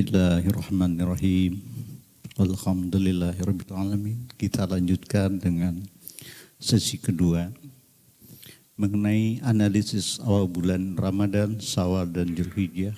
Bismillahirrahmanirrahim. Alhamdulillahirrahmanirrahim. Kita lanjutkan dengan sesi kedua mengenai analisis awal bulan Ramadan, Sawal dan Zulhijjah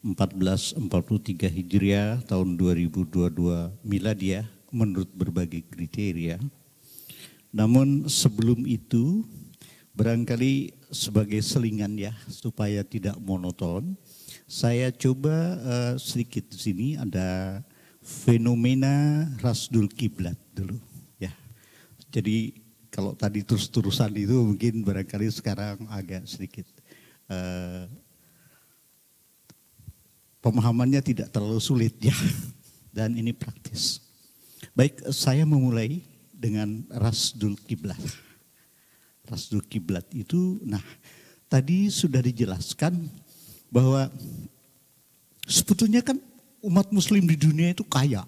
1443 Hijriah tahun 2022 Miladiah menurut berbagai kriteria. Namun sebelum itu barangkali sebagai selingan ya supaya tidak monoton saya coba uh, sedikit di sini ada fenomena rasdul kiblat dulu ya. Jadi kalau tadi terus-terusan itu mungkin barangkali sekarang agak sedikit uh, pemahamannya tidak terlalu sulit ya dan ini praktis. Baik, saya memulai dengan rasdul kiblat. Rasdul kiblat itu, nah tadi sudah dijelaskan bahwa sebetulnya kan umat muslim di dunia itu kaya.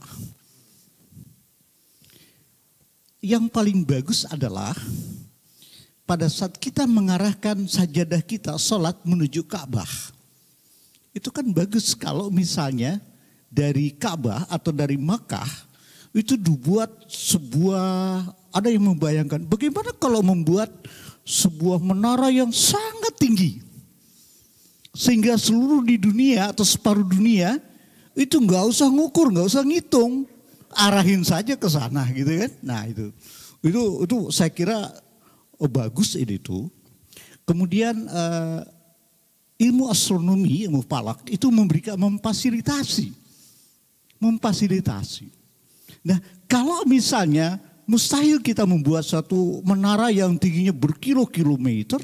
Yang paling bagus adalah pada saat kita mengarahkan sajadah kita sholat menuju Ka'bah. Itu kan bagus kalau misalnya dari Ka'bah atau dari Makkah itu dibuat sebuah ada yang membayangkan bagaimana kalau membuat sebuah menara yang sangat tinggi sehingga seluruh di dunia atau separuh dunia itu nggak usah ngukur, nggak usah ngitung, arahin saja ke sana gitu kan. Nah itu, itu itu saya kira oh, bagus ini tuh. Kemudian uh, ilmu astronomi, ilmu palak itu memberikan memfasilitasi, memfasilitasi. Nah kalau misalnya mustahil kita membuat satu menara yang tingginya berkilo-kilometer.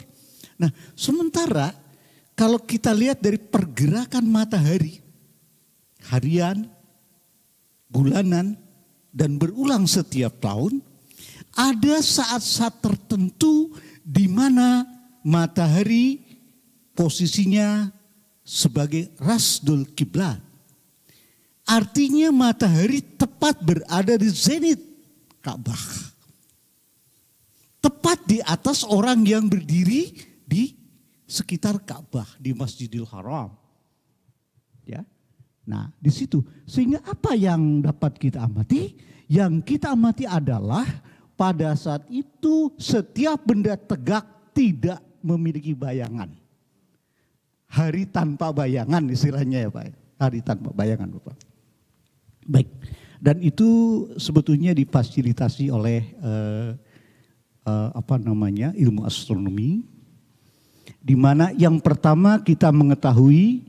Nah sementara kalau kita lihat dari pergerakan matahari, harian, bulanan, dan berulang setiap tahun, ada saat-saat tertentu di mana matahari posisinya sebagai rasdul kiblat. Artinya matahari tepat berada di zenit Ka'bah. Tepat di atas orang yang berdiri di sekitar Ka'bah di Masjidil Haram. Ya. Nah, di situ sehingga apa yang dapat kita amati? Yang kita amati adalah pada saat itu setiap benda tegak tidak memiliki bayangan. Hari tanpa bayangan istilahnya ya Pak. Hari tanpa bayangan Bapak. Baik. Dan itu sebetulnya difasilitasi oleh uh, uh, apa namanya ilmu astronomi di mana yang pertama kita mengetahui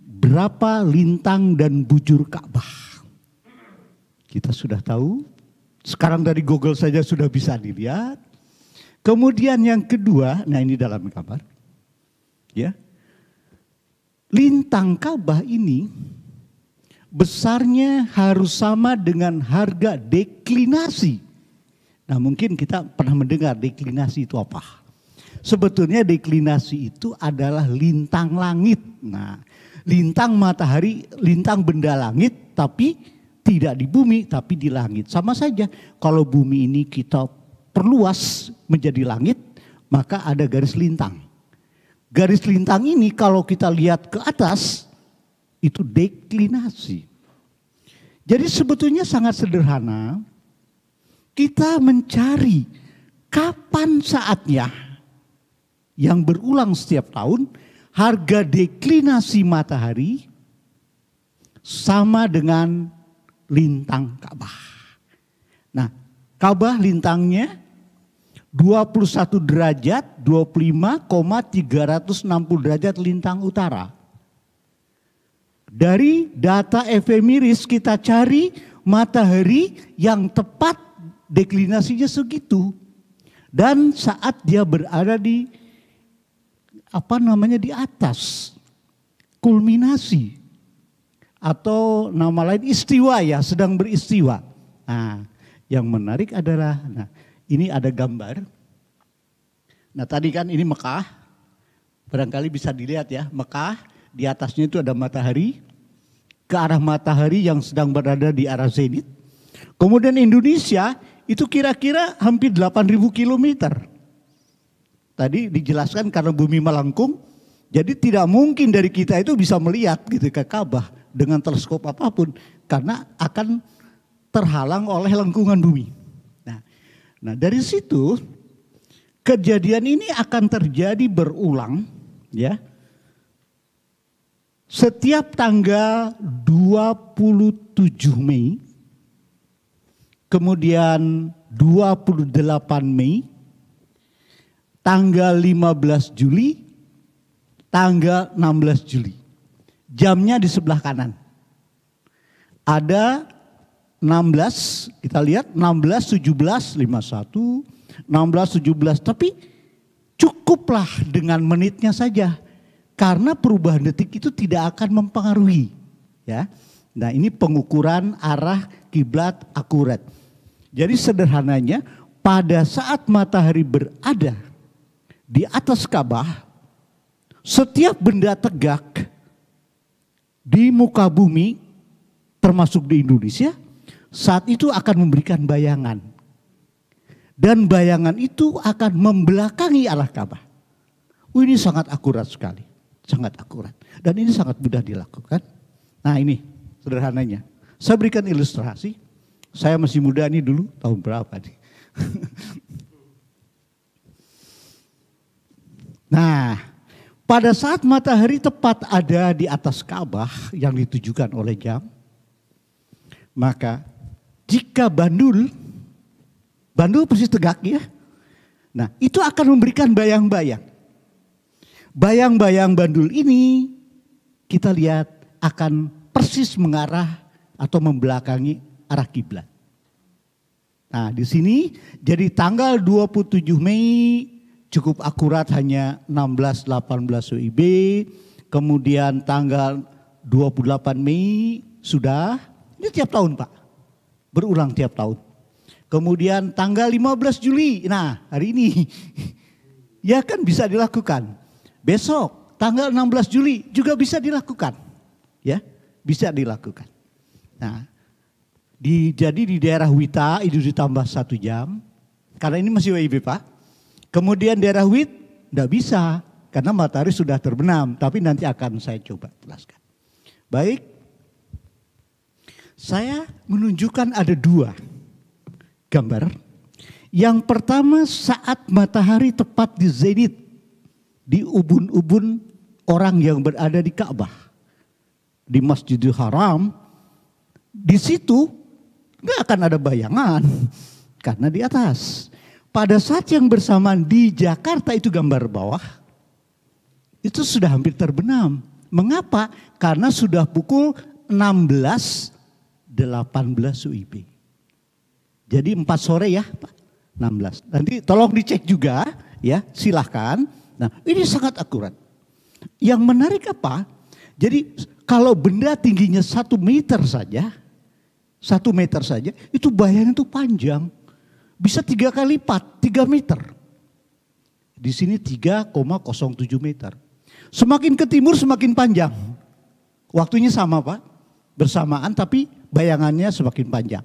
berapa lintang dan bujur Ka'bah. Kita sudah tahu, sekarang dari Google saja sudah bisa dilihat. Kemudian yang kedua, nah ini dalam kabar. Ya. Lintang Ka'bah ini besarnya harus sama dengan harga deklinasi. Nah mungkin kita pernah mendengar deklinasi itu apa? Sebetulnya deklinasi itu adalah lintang langit. Nah, lintang matahari, lintang benda langit tapi tidak di bumi tapi di langit. Sama saja kalau bumi ini kita perluas menjadi langit, maka ada garis lintang. Garis lintang ini kalau kita lihat ke atas itu deklinasi. Jadi sebetulnya sangat sederhana. Kita mencari kapan saatnya yang berulang setiap tahun, harga deklinasi matahari sama dengan lintang Ka'bah. Nah, Ka'bah lintangnya 21 derajat 25,360 derajat lintang utara. Dari data efemiris kita cari matahari yang tepat deklinasinya segitu. Dan saat dia berada di apa namanya di atas kulminasi atau nama lain istiwa ya sedang beristiwa. Nah, yang menarik adalah nah ini ada gambar. Nah tadi kan ini Mekah, barangkali bisa dilihat ya Mekah di atasnya itu ada matahari ke arah matahari yang sedang berada di arah zenit. Kemudian Indonesia itu kira-kira hampir 8.000 kilometer. Tadi dijelaskan karena bumi melengkung, Jadi tidak mungkin dari kita itu bisa melihat gitu ke Ka'bah dengan teleskop apa pun karena akan terhalang oleh lengkungan bumi. Nah, nah dari situ kejadian ini akan terjadi berulang ya. Setiap tanggal 27 Mei kemudian 28 Mei, tanggal 15 Juli, tanggal 16 Juli. Jamnya di sebelah kanan. Ada 16, kita lihat 16, 17, 51, 16, 17. Tapi cukuplah dengan menitnya saja. Karena perubahan detik itu tidak akan mempengaruhi. ya. Nah ini pengukuran arah kiblat akurat. Jadi sederhananya pada saat matahari berada di atas Ka'bah, setiap benda tegak di muka bumi termasuk di Indonesia saat itu akan memberikan bayangan. Dan bayangan itu akan membelakangi arah Ka'bah. Oh, ini sangat akurat sekali, sangat akurat. Dan ini sangat mudah dilakukan. Nah ini sederhananya. Saya berikan ilustrasi. Saya masih muda nih dulu, tahun berapa nih? nah, pada saat matahari tepat ada di atas Ka'bah yang ditujukan oleh jam, maka jika bandul, bandul persis tegak ya. Nah, itu akan memberikan bayang-bayang. Bayang-bayang bandul ini kita lihat akan persis mengarah atau membelakangi arah kiblat. Nah, di sini jadi tanggal 27 Mei cukup akurat hanya 16 18 WIB. Kemudian tanggal 28 Mei sudah ini tiap tahun, Pak. Berulang tiap tahun. Kemudian tanggal 15 Juli. Nah, hari ini ya kan bisa dilakukan. Besok tanggal 16 Juli juga bisa dilakukan. Ya, bisa dilakukan. Nah, di, jadi di daerah Wita itu ditambah satu jam. Karena ini masih WIB Pak. Kemudian daerah Wit tidak bisa. Karena matahari sudah terbenam. Tapi nanti akan saya coba jelaskan. Baik. Saya menunjukkan ada dua gambar. Yang pertama saat matahari tepat di zenit. Di ubun-ubun orang yang berada di Ka'bah. Di Masjidil Haram. Di situ Nggak akan ada bayangan karena di atas. Pada saat yang bersamaan di Jakarta itu gambar bawah, itu sudah hampir terbenam. Mengapa? Karena sudah pukul 16 18 UIB. Jadi 4 sore ya, Pak. 16. Nanti tolong dicek juga ya, silahkan. Nah, ini sangat akurat. Yang menarik apa? Jadi kalau benda tingginya satu meter saja, satu meter saja, itu bayangan itu panjang. Bisa tiga kali lipat, tiga meter. Di sini 3,07 meter. Semakin ke timur semakin panjang. Waktunya sama Pak, bersamaan tapi bayangannya semakin panjang.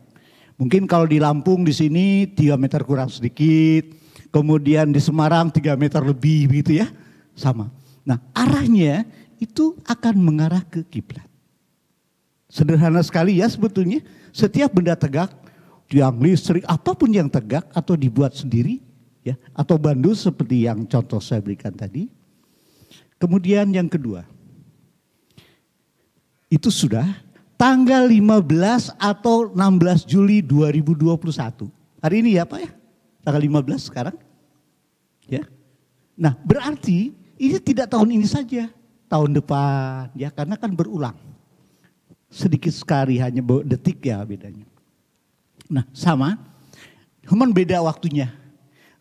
Mungkin kalau di Lampung di sini 3 meter kurang sedikit, kemudian di Semarang 3 meter lebih begitu ya, sama. Nah arahnya itu akan mengarah ke kiblat. Sederhana sekali ya sebetulnya. Setiap benda tegak, yang listrik, apa pun yang tegak atau dibuat sendiri, ya, atau bandu seperti yang contoh saya berikan tadi. Kemudian yang kedua, itu sudah tanggal 15 atau 16 Juli 2021. Hari ini ya Pak ya? Tanggal 15 sekarang. Ya. Nah, berarti ini tidak tahun ini saja, tahun depan ya karena kan berulang sedikit sekali hanya detik ya bedanya. Nah sama, cuman beda waktunya.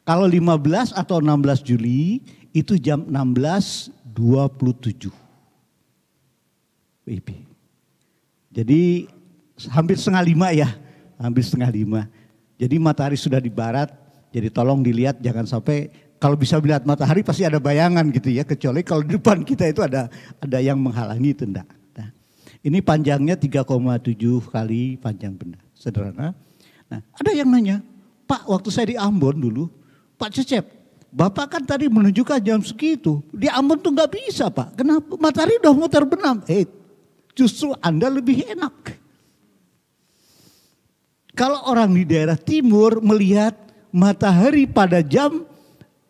Kalau 15 atau 16 Juli itu jam 16.27 WIB. Jadi hampir setengah lima ya, hampir setengah lima. Jadi matahari sudah di barat, jadi tolong dilihat jangan sampai kalau bisa melihat matahari pasti ada bayangan gitu ya, kecuali kalau di depan kita itu ada ada yang menghalangi itu enggak. Ini panjangnya 3,7 kali panjang benda. Sederhana. Nah, ada yang nanya, Pak waktu saya di Ambon dulu, Pak Cecep, Bapak kan tadi menunjukkan jam segitu. Di Ambon tuh nggak bisa Pak. Kenapa? Matahari udah mau terbenam. Eh justru Anda lebih enak. Kalau orang di daerah timur melihat matahari pada jam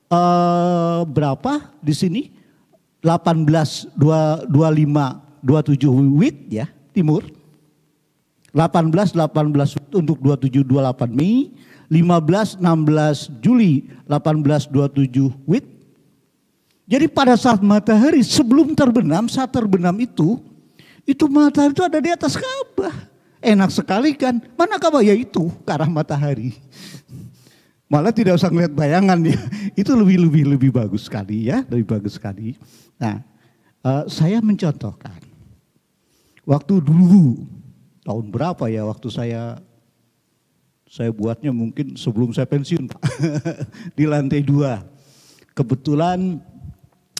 uh, berapa di sini? 18 25 27 WIB ya, timur. 18 18 untuk 27 28 Mei, 15 16 Juli 18 27 WIB. Jadi pada saat matahari sebelum terbenam, saat terbenam itu, itu matahari itu ada di atas Ka'bah. Enak sekali kan? Mana Ka'bah? Ya itu, ke arah matahari. Malah tidak usah melihat bayangan ya. Itu lebih lebih lebih bagus sekali ya, lebih bagus sekali. Nah, uh, saya mencontohkan waktu dulu tahun berapa ya waktu saya saya buatnya mungkin sebelum saya pensiun Pak di lantai dua. Kebetulan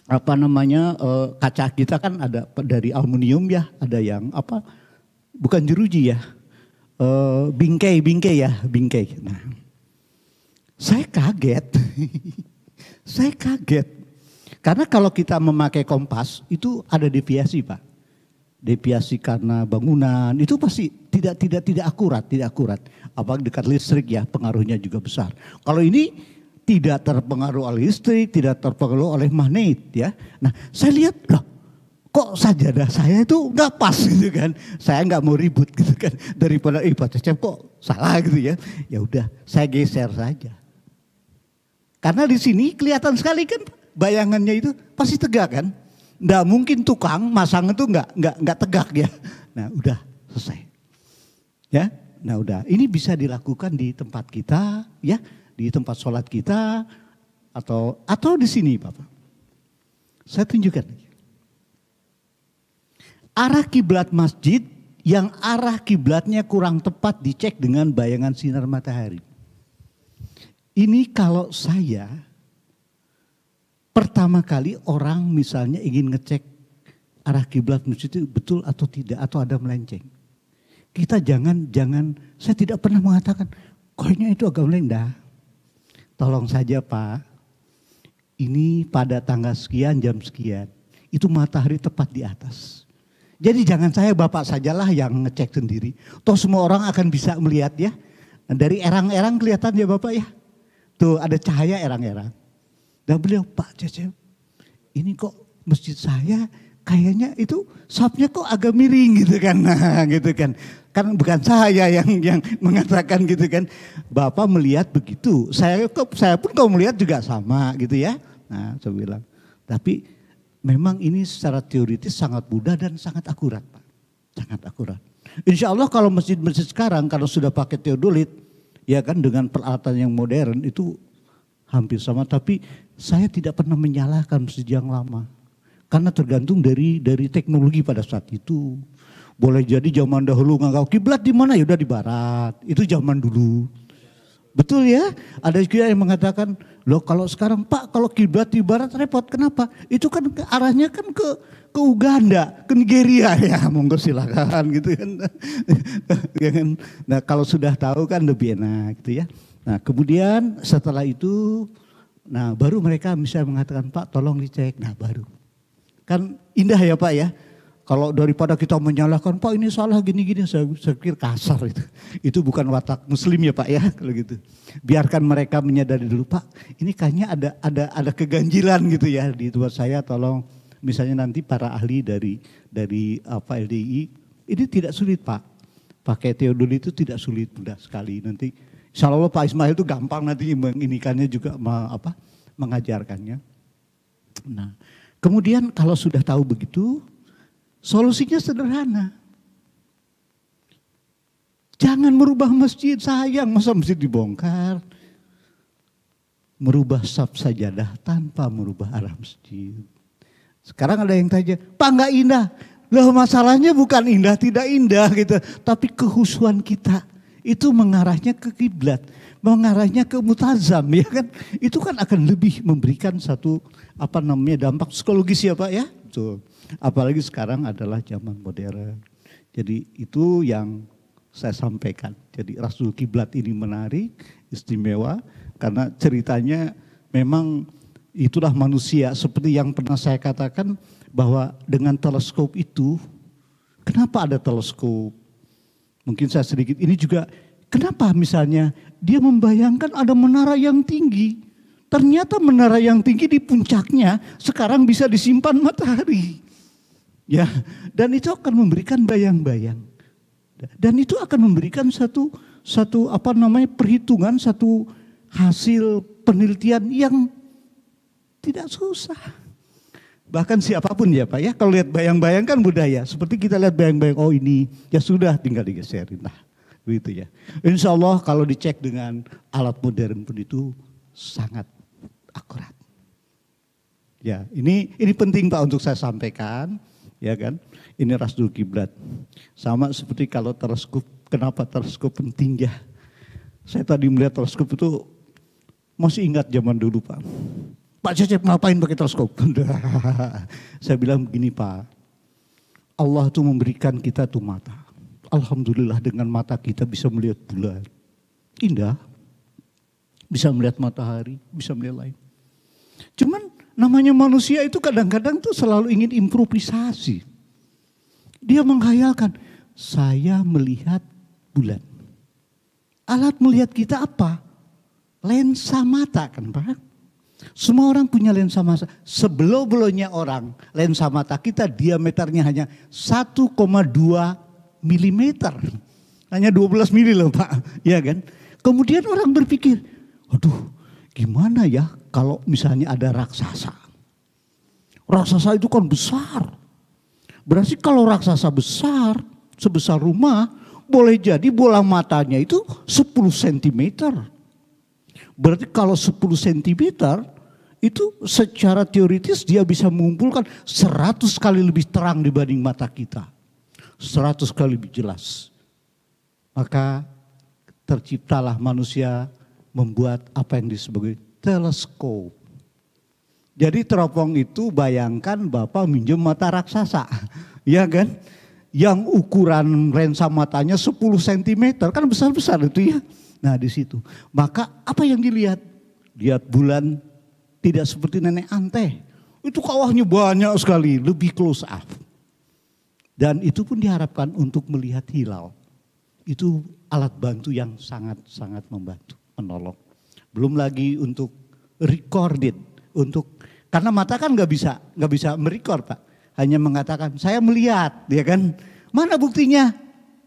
apa namanya uh, kaca kita kan ada dari aluminium ya, ada yang apa bukan jeruji ya, uh, bingkai bingkai ya bingkai. Nah, saya kaget. saya kaget. Karena kalau kita memakai kompas itu ada deviasi, Pak. Deviasi karena bangunan itu pasti tidak tidak tidak akurat, tidak akurat. Apalagi dekat listrik ya, pengaruhnya juga besar. Kalau ini tidak terpengaruh oleh listrik, tidak terpengaruh oleh magnet ya. Nah, saya lihat loh, kok sajadah saya itu nggak pas gitu kan. Saya nggak mau ribut gitu kan. Daripada eh kok salah gitu ya. Ya udah, saya geser saja. Karena di sini kelihatan sekali kan bayangannya itu pasti tegak kan. Nggak mungkin tukang masang itu nggak nggak nggak tegak ya. Nah udah selesai. Ya, nah udah. Ini bisa dilakukan di tempat kita, ya, di tempat sholat kita, atau atau di sini, bapak. Saya tunjukkan. Arah kiblat masjid yang arah kiblatnya kurang tepat dicek dengan bayangan sinar matahari. Ini kalau saya pertama kali orang misalnya ingin ngecek arah kiblat masjid itu betul atau tidak atau ada melenceng. Kita jangan jangan saya tidak pernah mengatakan kayaknya itu agak melenceng. Tolong saja Pak. Ini pada tanggal sekian jam sekian itu matahari tepat di atas. Jadi jangan saya bapak sajalah yang ngecek sendiri. Toh semua orang akan bisa melihat ya. Dari erang-erang kelihatan ya bapak ya. Tuh ada cahaya erang-erang. Dan beliau, Pak Cecep, ini kok masjid saya kayaknya itu sapnya kok agak miring gitu kan. Nah gitu kan. Kan bukan saya yang yang mengatakan gitu kan. Bapak melihat begitu. Saya kok saya pun kau melihat juga sama gitu ya. Nah saya bilang. Tapi memang ini secara teoritis sangat mudah dan sangat akurat Pak. Sangat akurat. Insya Allah kalau masjid-masjid sekarang kalau sudah pakai teodolit ya kan dengan peralatan yang modern itu hampir sama. Tapi saya tidak pernah menyalahkan masjid lama. Karena tergantung dari dari teknologi pada saat itu. Boleh jadi zaman dahulu nggak kiblat di mana? Ya udah di barat. Itu zaman dulu. Betul ya? Ada juga yang mengatakan loh kalau sekarang pak kalau kiblat di barat repot. Kenapa? Itu kan arahnya kan ke ke Uganda, ke Nigeria. Ya monggo silakan gitu kan. Ya kan. nah kalau sudah tahu kan lebih enak gitu ya. Nah kemudian setelah itu, nah baru mereka bisa mengatakan Pak tolong dicek. Nah baru. Kan indah ya Pak ya. Kalau daripada kita menyalahkan Pak ini salah gini-gini saya, saya pikir kasar itu. Itu bukan watak muslim ya Pak ya kalau gitu. Biarkan mereka menyadari dulu Pak ini kayaknya ada ada ada keganjilan gitu ya di tempat saya tolong misalnya nanti para ahli dari dari apa LDI ini tidak sulit Pak. Pakai teodoli itu tidak sulit mudah sekali nanti. Insya Allah Pak Ismail itu gampang nanti menginikannya juga apa mengajarkannya. Nah, kemudian kalau sudah tahu begitu, solusinya sederhana. Jangan merubah masjid, sayang masa masjid dibongkar. Merubah sab sajadah tanpa merubah arah masjid. Sekarang ada yang tanya, Pak nggak indah. Loh masalahnya bukan indah tidak indah gitu. Tapi kehusuan kita itu mengarahnya ke kiblat. Mengarahnya ke mutazam ya kan. Itu kan akan lebih memberikan satu apa namanya dampak psikologis ya Pak ya. Betul. Apalagi sekarang adalah zaman modern. Jadi itu yang saya sampaikan. Jadi Rasul Kiblat ini menarik, istimewa karena ceritanya memang itulah manusia seperti yang pernah saya katakan bahwa dengan teleskop itu kenapa ada teleskop? Mungkin saya sedikit ini juga kenapa misalnya dia membayangkan ada menara yang tinggi. Ternyata menara yang tinggi di puncaknya sekarang bisa disimpan matahari. Ya, dan itu akan memberikan bayang-bayang. Dan itu akan memberikan satu satu apa namanya perhitungan satu hasil penelitian yang tidak susah. Bahkan siapa pun ya Pak ya, kalau lihat bayang-bayang kan budaya. Seperti kita lihat bayang-bayang, oh ini ya sudah tinggal digeserin lah. Begitu ya. Insya Allah kalau dicek dengan alat modern pun itu sangat akurat. Ya, ini ini penting Pak untuk saya sampaikan, ya kan? Ini rasdul kiblat. Sama seperti kalau teleskop, kenapa teleskop penting ya? Saya tadi melihat teleskop itu masih ingat zaman dulu Pak. Pak Cecep ngapain pakai teleskop? Saya bilang begini Pak, Allah itu memberikan kita tuh mata. Alhamdulillah dengan mata kita bisa melihat bulan. Indah. Bisa melihat matahari, bisa melihat lain. Cuman namanya manusia itu kadang-kadang tuh selalu ingin improvisasi. Dia menghayalkan, saya melihat bulan. Alat melihat kita apa? Lensa mata kan Pak. Semua orang punya lensa mata. Sebelum-belumnya orang, lensa mata kita diameternya hanya 1,2 mm. Hanya 12 mili loh Pak. Ya kan? Kemudian orang berpikir, aduh gimana ya kalau misalnya ada raksasa. Raksasa itu kan besar. Berarti kalau raksasa besar, sebesar rumah, boleh jadi bola matanya itu 10 cm. Berarti kalau 10 cm itu secara teoritis dia bisa mengumpulkan 100 kali lebih terang dibanding mata kita. 100 kali lebih jelas. Maka terciptalah manusia membuat apa yang disebut teleskop. Jadi teropong itu bayangkan Bapak minjem mata raksasa. ya kan? Yang ukuran lensa matanya 10 cm kan besar-besar itu ya. Nah di situ. Maka apa yang dilihat? Lihat bulan tidak seperti nenek ante. Itu kawahnya banyak sekali, lebih close up. Dan itu pun diharapkan untuk melihat hilal. Itu alat bantu yang sangat-sangat membantu, menolong. Belum lagi untuk recorded, untuk karena mata kan nggak bisa nggak bisa merecord pak, hanya mengatakan saya melihat, ya kan? Mana buktinya?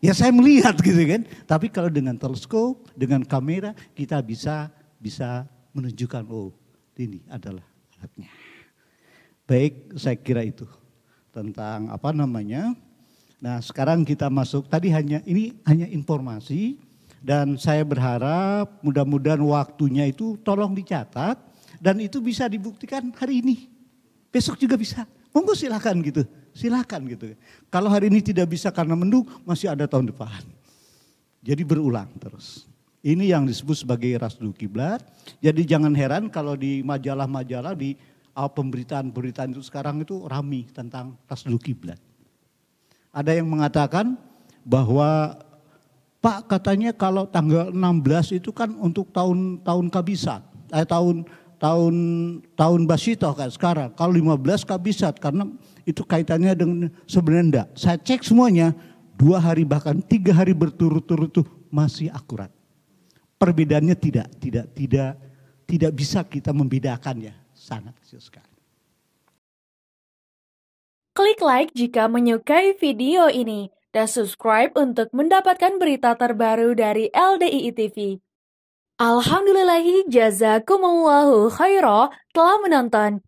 Ya saya melihat gitu kan. Tapi kalau dengan teleskop, dengan kamera kita bisa bisa menunjukkan oh ini adalah alatnya. Baik, saya kira itu tentang apa namanya. Nah, sekarang kita masuk tadi hanya ini hanya informasi dan saya berharap mudah-mudahan waktunya itu tolong dicatat dan itu bisa dibuktikan hari ini. Besok juga bisa. Monggo silakan gitu. Silakan gitu. Kalau hari ini tidak bisa karena mendung, masih ada tahun depan. Jadi berulang terus. Ini yang disebut sebagai rasdu kiblat. Jadi jangan heran kalau di majalah-majalah di ah, pemberitaan-pemberitaan itu sekarang itu rami tentang rasdu kiblat. Ada yang mengatakan bahwa Pak katanya kalau tanggal 16 itu kan untuk tahun tahun kabisat, eh, tahun tahun tahun basito kan sekarang. Kalau 15 kabisat karena itu kaitannya dengan sebenarnya enggak. Saya cek semuanya dua hari bahkan tiga hari berturut-turut itu masih akurat. Perbedaannya tidak, tidak, tidak, tidak bisa kita membedakan ya, sangat kecil sekali. Klik like jika menyukai video ini dan subscribe untuk mendapatkan berita terbaru dari LDII TV. Alhamdulillahi jazakumullahu khairah telah menonton.